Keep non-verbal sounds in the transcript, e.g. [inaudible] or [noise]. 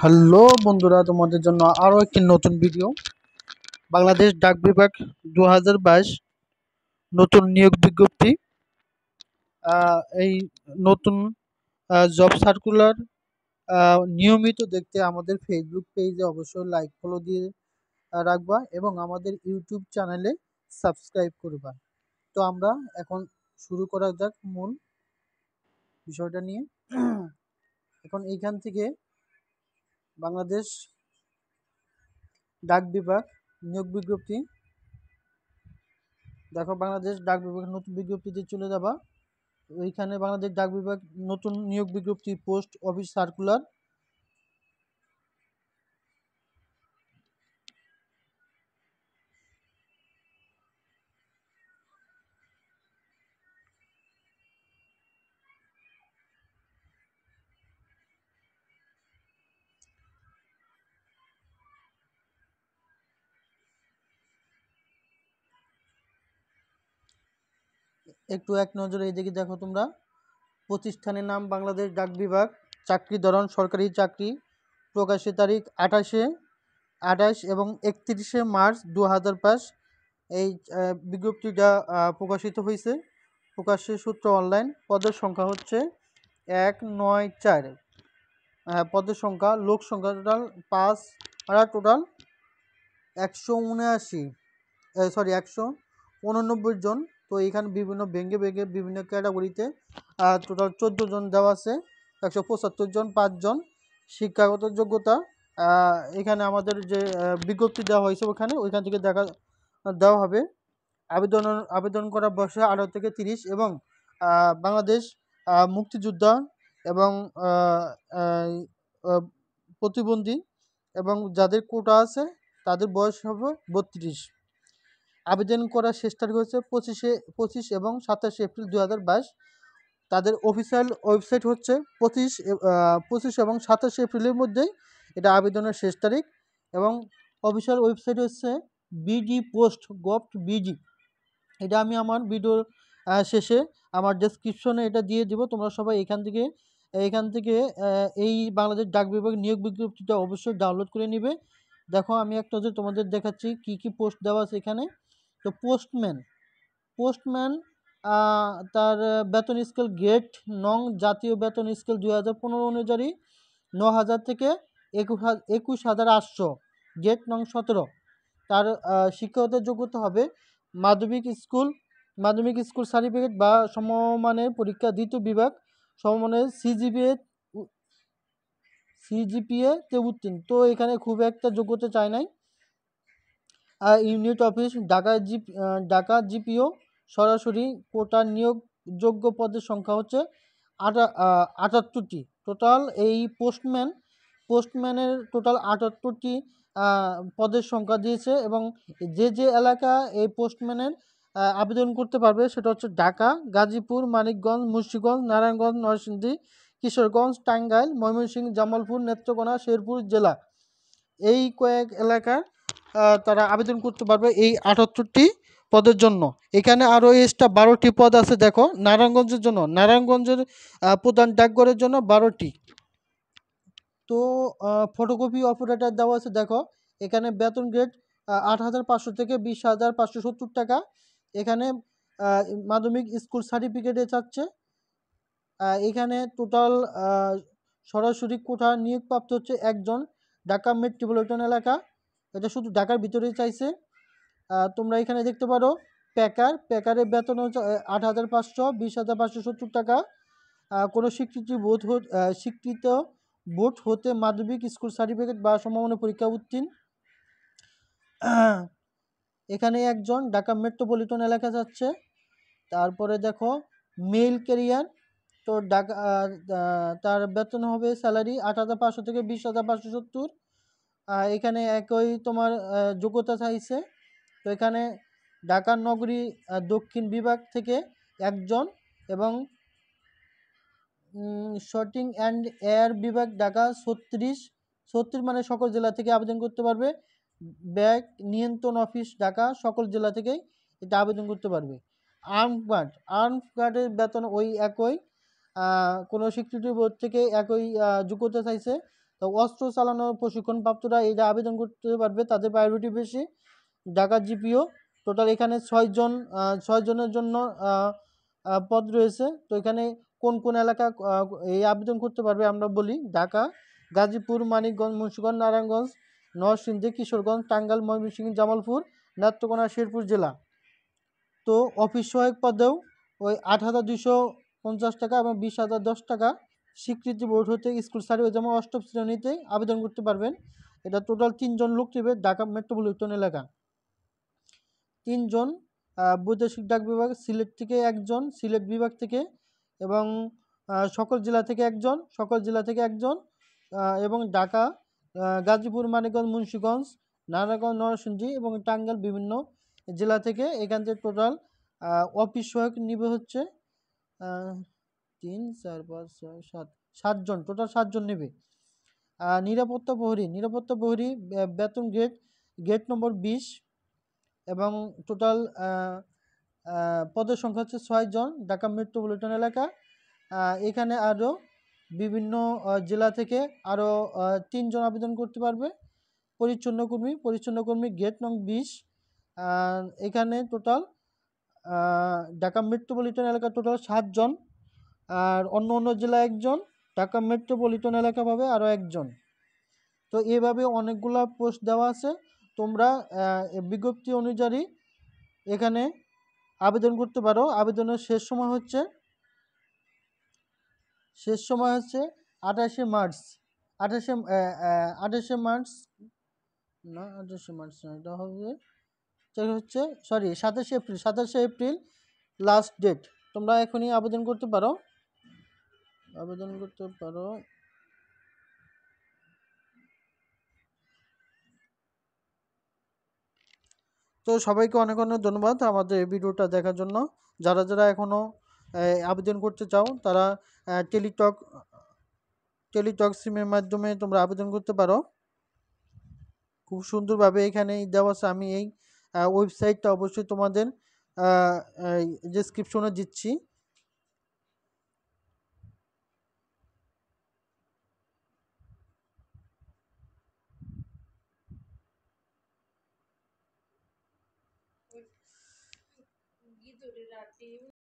Hello বন্ধুরা, তোমাদের জন্য আরও একটি নতুন ভিডিও বাংলাদেশ ডাক বিভাগ দু হাজার বাইশ নতুন নিয়োগ বিজ্ঞপ্তি। এই নতুন জব সার্কুলার নিয়মিত দেখতে আমাদের ফেসবুক পেজে অবশ্যই লাইক ফলো দিয়ে রাখবা এবং আমাদের ইউটিউব চ্যানেলে সাবস্ক্রাইব করবা। তো আমরা এখন শুরু করা যাক মূল বিষয়টা নিয়ে। এখন এইখান থেকে বাংলাদেশ ডাক বিভাগ নিয়োগ বিজ্ঞপ্তি। দেখো, বাংলাদেশ ডাক বিভাগ নতুন বিজ্ঞপ্তিতে চলে যাবা। ওইখানে বাংলাদেশ ডাক বিভাগ নতুন নিয়োগ বিজ্ঞপ্তি, পোস্ট অফিস সার্কুলার একটু এক নজরে এদিকে দেখো তোমরা। প্রতিষ্ঠানের নাম বাংলাদেশ ডাক বিভাগ। চাকরি ধরন, সরকারি চাকরি। প্রকাশের তারিখ আঠাশে আঠাশ এবং একত্রিশে মার্চ দু হাজার পাঁচ। এই বিজ্ঞপ্তিটা প্রকাশিত হয়েছে। প্রকাশের সূত্র অনলাইন পদের সংখ্যা হচ্ছে এক, নয়, চার। পদের সংখ্যা, লোক সংখ্যা টোটাল পাঁচ হাজার টোটাল একশো উনআশি। সরি একশো উননব্বই জন। তো এখানে বিভিন্ন ভেঙে ভেঙে বিভিন্ন ক্যাটাগরিতে টোটাল চোদ্দ জন দেওয়া আছে, একশো পঁচাত্তর জন পাঁচজন শিক্ষাগত যোগ্যতা। এখানে আমাদের যে বিজ্ঞপ্তি দেওয়া হয়েছে ওখানে, ওইখান থেকে দেখা, দেওয়া হবে। আবেদন আবেদন করা বয়স আঠারো থেকে তিরিশ এবং বাংলাদেশ মুক্তিযোদ্ধা এবং প্রতিবন্ধী এবং যাদের কোটা আছে তাদের বয়স হবে বত্রিশ। আবেদন করার শেষ তারিখ হচ্ছে পঁচিশে, পঁচিশ এবং সাতাশে এপ্রিল দু হাজার বাইশ। তাদের অফিসিয়াল ওয়েবসাইট হচ্ছে পঁচিশ পঁচিশ এবং সাতাশে এপ্রিলের মধ্যেই এটা আবেদনের শেষ তারিখ এবং অফিসিয়াল ওয়েবসাইট হচ্ছে বিডি পোস্ট গভ বিডি এটা আমি আমার ভিডিওর শেষে আমার ডেসক্রিপশনে এটা দিয়ে দিব। তোমরা সবাই এখান থেকে এখান থেকে এই বাংলাদেশ ডাক বিভাগ নিয়োগ বিজ্ঞপ্তিটা অবশ্যই ডাউনলোড করে নিবে। দেখো, আমি একটা যে তোমাদের দেখাচ্ছি কি কি পোস্ট দেওয়া আছে এখানে। তো পোস্টম্যান পোস্টম্যান তার বেতন স্কেল গ্রেড নং জাতীয় বেতন স্কেল দুই হাজার পনেরো অনুযায়ী ন হাজার থেকে একুশ একুশ হাজার আটশো গেট নং সতেরো। তার শিক্ষাগত যোগ্যতা হবে মাধ্যমিক স্কুল মাধ্যমিক স্কুল সার্টিফিকেট বা সমমানের পরীক্ষা দ্বিতীয় বিভাগ, সমমানের সিজিপিএ সিজিপিএতে উত্তীর্ণ। তো এখানে খুব একটা যোগ্যতা চায় নাই। ইউনিট অফিস, ঢাকা জিপ ঢাকা জিপিও, সরাসরি কোটা নিয়োগ যোগ্য পদের সংখ্যা হচ্ছে আটা আটাত্তরটি। টোটাল এই পোস্টম্যান, পোস্টম্যানের টোটাল আটাত্তরটি পদের সংখ্যা দিয়েছে এবং যে যে এলাকা এই পোস্টম্যানের আবেদন করতে পারবে সেটা হচ্ছে ঢাকা, গাজীপুর, মানিকগঞ্জ, মুন্সিগঞ্জ, নারায়ণগঞ্জ, নরসিংদী, কিশোরগঞ্জ, টাঙ্গাইল, ময়মনসিংহ, জামালপুর, নেত্রকোনা, শেরপুর জেলা। এই কয়েক এলাকার তারা আবেদন করতে পারবে এই আটাত্তরটি পদের জন্য। এখানে আরও এক্সট্রা বারোটি পদ আছে, দেখো, নারায়ণগঞ্জের জন্য। নারায়ণগঞ্জের প্রধান ডাকঘরের জন্য বারোটি। তো ফটোকপি অপারেটর দেওয়া আছে, দেখো। এখানে বেতন গ্রেড আট হাজার পাঁচশো থেকে বিশ হাজার পাঁচশো সত্তর টাকা। এখানে মাধ্যমিক স্কুল সার্টিফিকেটে চাচ্ছে। এখানে টোটাল সরাসরি কোঠা নিয়োগপ্রাপ্ত হচ্ছে একজন ঢাকা মেট্রোপলিটন এলাকা। এটা শুধু ঢাকার ভিতরেই চাইছে। তোমরা এখানে দেখতে পারো, প্যাকার। প্যাকারের বেতন হচ্ছে আট হাজার পাঁচশো, বিশ হাজার পাঁচশো সত্তর টাকা। কোনো স্বীকৃতি বোধ হো- স্বীকৃত বোর্ড হতে মাধ্যমিক স্কুল সার্টিফিকেট বা সম্ভাবনা পরীক্ষা উত্তীর্ণ। [clears throat] এখানে একজন ঢাকা মেট্রোপলিটন এলাকা যাচ্ছে। তারপরে দেখো মেল ক্যারিয়ার। তো ঢাকা তার বেতন হবে স্যালারি আট হাজার পাঁচশো থেকে বিশ হাজার পাঁচশো সত্তর। এখানে একই তোমার যোগ্যতা চাইছে। তো এখানে ঢাকা নগরী দক্ষিণ বিভাগ থেকে একজন এবং শর্টিং অ্যান্ড এয়ার বিভাগ ঢাকা ছত্রিশ ছত্রিশ মানে সকল জেলা থেকে আবেদন করতে পারবে। ব্যাগ নিয়ন্ত্রণ অফিস ঢাকা সকল জেলা থেকেই এটা আবেদন করতে পারবে। আর্ম গার্ড আর্ম গার্ডের বেতন ওই একই কোনো স্বীকৃতি বোর্ড থেকে একই যোগ্যতা চাইছে। তো অস্ত্র চালানোর প্রশিক্ষণপ্রাপ্তরা এটা আবেদন করতে পারবে, তাদের প্রায়োরিটি বেশি। ঢাকা জিপিও টোটাল এখানে ছয়জন ছয়জনের জন্য পদ রয়েছে। তো এখানে কোন কোন এলাকা এই আবেদন করতে পারবে আমরা বলি ঢাকা, গাজীপুর, মানিকগঞ্জ, মুন্সিগঞ্জ, নারায়ণগঞ্জ, নরসিংদী, কিশোরগঞ্জ, টাঙ্গাইল, ময়মনসিংহ, জামালপুর নেত্রকোনা শেরপুর জেলা। তো অফিস সহায়ক পদেও ওই আট হাজার পঞ্চাশ টাকা এবং বিশ হাজার দশ টাকা স্বীকৃতি বোর্ড হতে স্কুল সার্ভিস যেমন অষ্টম শ্রেণীতে আবেদন করতে পারবেন, এটা টোটাল তিনজন লোক নেবে ঢাকা মেট্রোপলিটন এলাকা। তিনজন বৈদেশিক ডাক বিভাগ, সিলেট থেকে একজন, সিলেট বিভাগ থেকে এবং সকল জেলা থেকে একজন, সকল জেলা থেকে একজন এবং ঢাকা গাজীপুর, মানিকগঞ্জ, মুন্সীগঞ্জ, নারায়ণগঞ্জ, নরসিংদী এবং টাঙ্গাল বিভিন্ন জেলা থেকে এখান থেকে টোটাল অফিস সহায়ক নিবে হচ্ছে তিন, চার, পাঁচ, ছয়, সাত, সাতজন টোটাল সাতজন নেবে। নিরাপত্তা প্রহরী নিরাপত্তা প্রহরী বেতন গেট গেট নম্বর বিশ এবং টোটাল পদের সংখ্যা হচ্ছে ছয়জন ঢাকা মেট্রোপলিটন এলাকা। এখানে আরও বিভিন্ন জেলা থেকে আরও তিনজন আবেদন করতে পারবে। পরিচ্ছন্ন কর্মী পরিচ্ছন্ন কর্মী গেট নং বিশ। এখানে টোটাল ঢাকা মেট্রোপলিটন এলাকা টোটাল সাতজন আর অন্য অন্য জেলা একজন, ঢাকা মেট্রোপলিটন এলাকা পাবে আরও একজন। তো এভাবে অনেকগুলা পোস্ট দেওয়া আছে। তোমরা বিজ্ঞপ্তি অনুযায়ী এখানে আবেদন করতে পারো। আবেদনের শেষ সময় হচ্ছে, শেষ সময় হচ্ছে আঠাশে মার্চ। আঠাশে আঠাশে মার্চ, না, আঠাশে মার্চ না, এটা হবে হচ্ছে সরি সাতাশে এপ্রিল সাতাশে এপ্রিল লাস্ট ডেট তোমরা এখনই আবেদন করতে পারো। আবেদন করতে পারো। তো সবাইকে অনেক অনেক ধন্যবাদ আমাদের ভিডিওটা দেখার জন্য। যারা যারা এখনও আবেদন করতে চাও, তারা টেলিটক টেলিটক সিমের মাধ্যমে তোমরা আবেদন করতে পারো। খুব সুন্দরভাবে এখানে দেওয়া আছে, আমি এই ওয়েবসাইটটা অবশ্যই তোমাদের ডিসক্রিপশনে দিচ্ছি। active